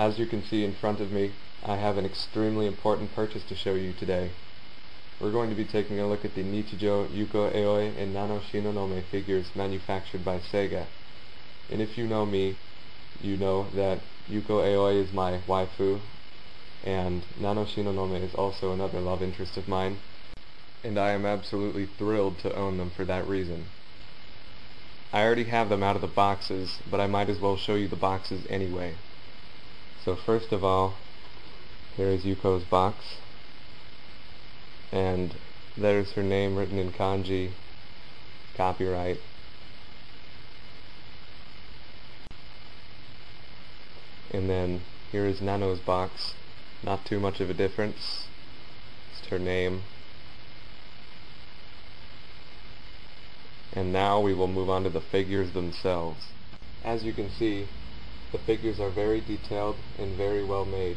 As you can see in front of me, I have an extremely important purchase to show you today. We're going to be taking a look at the Nichijou Yuko Aioi and Nano Shinonome figures manufactured by Sega. And if you know me, you know that Yuko Aioi is my waifu, and Nano Shinonome is also another love interest of mine, and I am absolutely thrilled to own them for that reason. I already have them out of the boxes, but I might as well show you the boxes anyway. So first of all, here is Yuko's box, and there's her name written in kanji, copyright. And then here is Nano's box, not too much of a difference, just her name. And now we will move on to the figures themselves. As you can see, the figures are very detailed and very well made.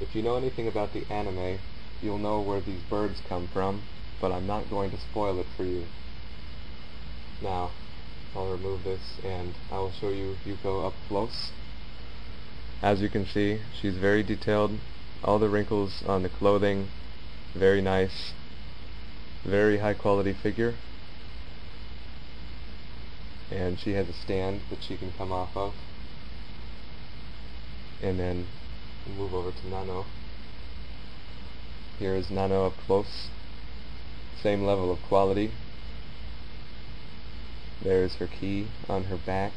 If you know anything about the anime, you'll know where these birds come from, but I'm not going to spoil it for you. Now, I'll remove this and I will show you Yuko up close. As you can see, she's very detailed. All the wrinkles on the clothing, very nice. Very high quality figure. And she has a stand that she can come off of. And then move over to Nano. Here is Nano up close. Same level of quality. There's her key on her back.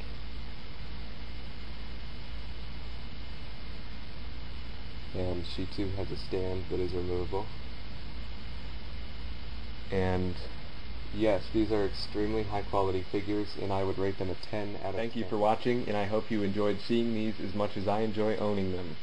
and she too has a stand that is removable and yes these are extremely high quality figures and I would rate them a 10 out of Thank 10. you for watching and I hope you enjoyed seeing these as much as I enjoy owning them.